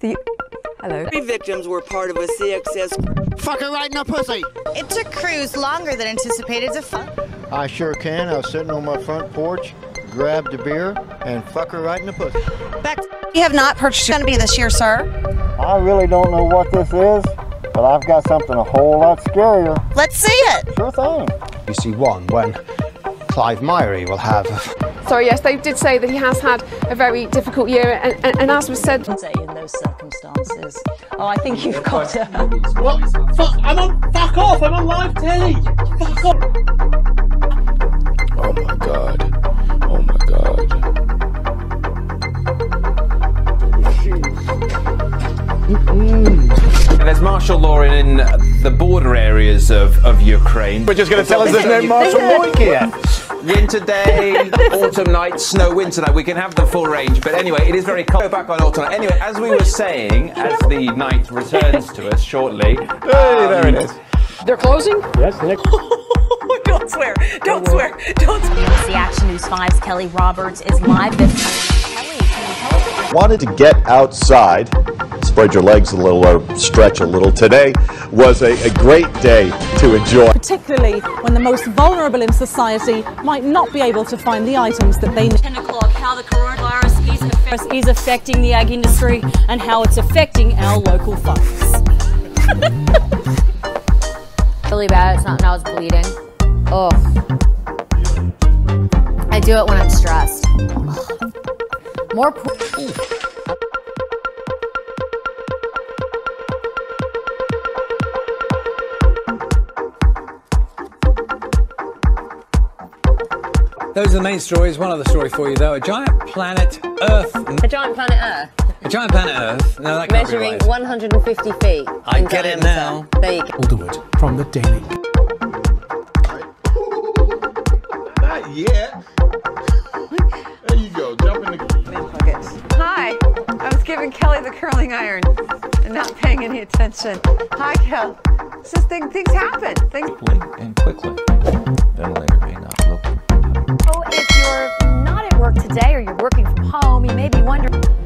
The hello. Three victims were part of a CXS. Fuck her right in the pussy. It took crews longer than anticipated to find. I sure can. I was sitting on my front porch, grabbed a beer, and fuck her right in the pussy. Back. You have not purchased going to be this year, sir. I really don't know what this is, but I've got something a whole lot scarier. Let's see it. Sure thing. You see one when Clive Myrie will have Sorry, yes, they did say that he has had a very difficult year, and, and, and as was said, in those circumstances. Oh, I think you've got to. What? Fuck! I'm on. Fuck off! I'm on live telly. Fuck off! Oh my god. Oh my god. There's martial law in the border areas of, of Ukraine. We're just going to tell us there's no martial law yet. Winter day, autumn night, snow, winter night. We can have the full range. But anyway, it is very cold. Go back on autumn night. Anyway, as we were saying, as the night returns to us shortly. Hey, there um, it is. they're closing. Yes, Nick. Don't swear. Don't swear. Don't swear. The Action News 5's Kelly Roberts is live this Kelly, can you tell us Wanted to get outside, spread your legs a little or stretch a little. Today was a, a great day to enjoy. Particularly when the most vulnerable in society might not be able to find the items that they need. 10 o'clock how the coronavirus is affecting Is affecting the ag industry and how it's affecting our local farmers. really bad. It's not when I was bleeding. Oh. I do it when I'm stressed. Ugh. More. Those are the main stories. One other story for you, though. A giant planet Earth. A giant planet Earth A giant planet Earth. No, that can't be measuring right. 150 feet. I in get it now. There you go. Alderwood from the Daily. Not yet. There you go. Jump in the. Hi, I was giving Kelly the curling iron and not paying any attention. Hi, Kel. It's just thing, things happen. Things. And quickly. Ventilator may today or you're working from home, you may be wondering.